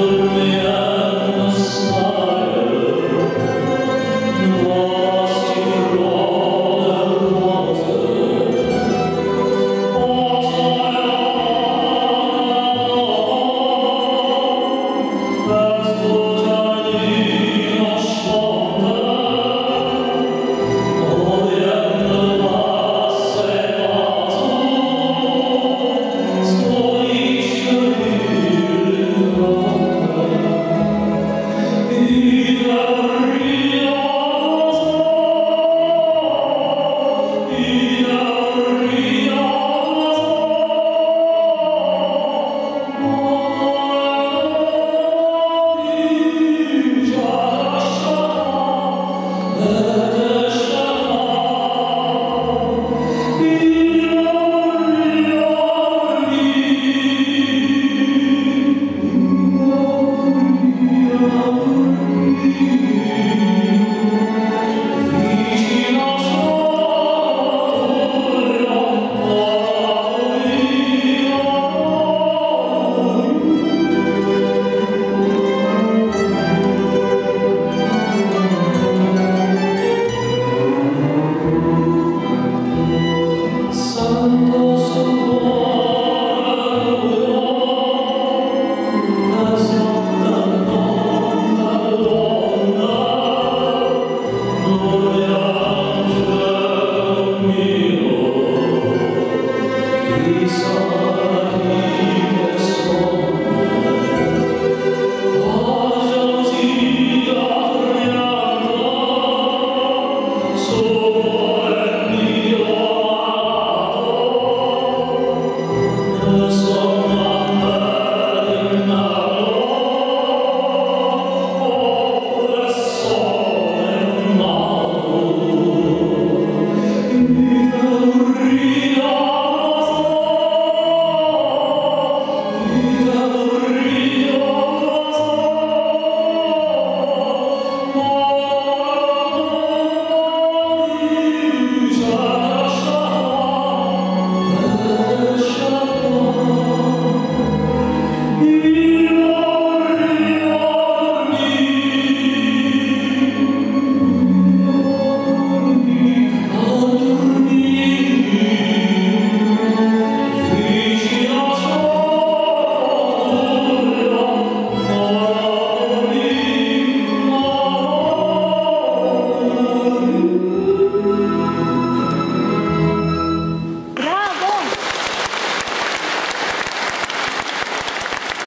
Oh, may